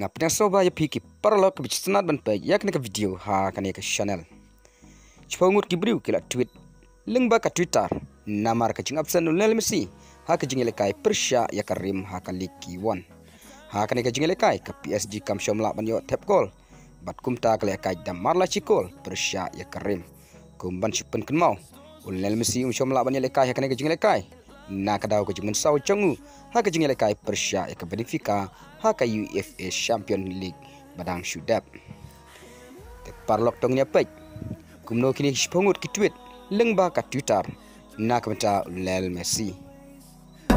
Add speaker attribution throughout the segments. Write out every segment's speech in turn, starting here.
Speaker 1: ngapna soba ya piki parlo ke bichsanat ban pe yak ka video ha kan ka channel. Chpongut ki briu kila tweet. Lingba ka twitter. Namar ka chingap san lel ha kai persha ya karim ha ka liki one. Ha kan ka jingele kai ka psg kam shomla ban yo tap goal bat kum ta kale kai dam marla chikol persha ya karim ban chipen kan mau lel mesi um shomla ban yo le kai ha kan ka jingele kai na ka daw ko jimun saw changu ha ka jingele kai persha benfica haka UFA Champion League badang shudap te parlok tong nya pek. Kumno kini spongut ki tweet lengba ka Twitter na kamta lel Messi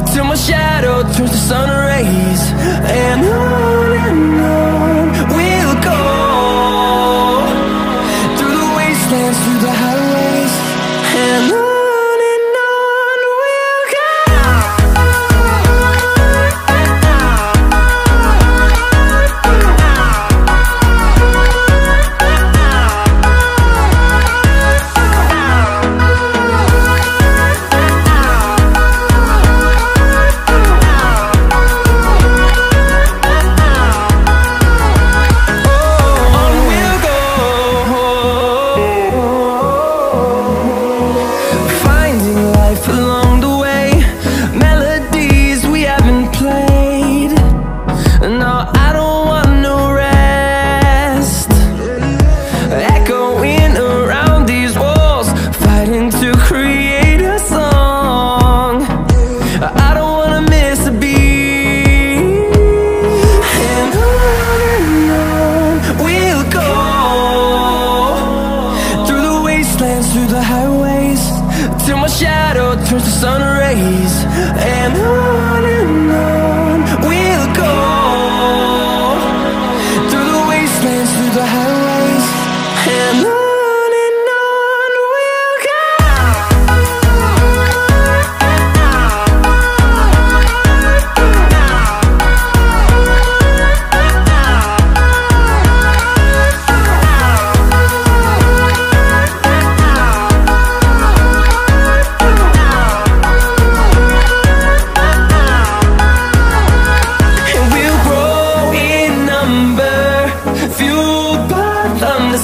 Speaker 2: Till my shadow turns to sun rays And on through the highways miss a beat And on and on we'll go. Through the wastelands, through the highways Till my shadow turns to sun rays. And on and on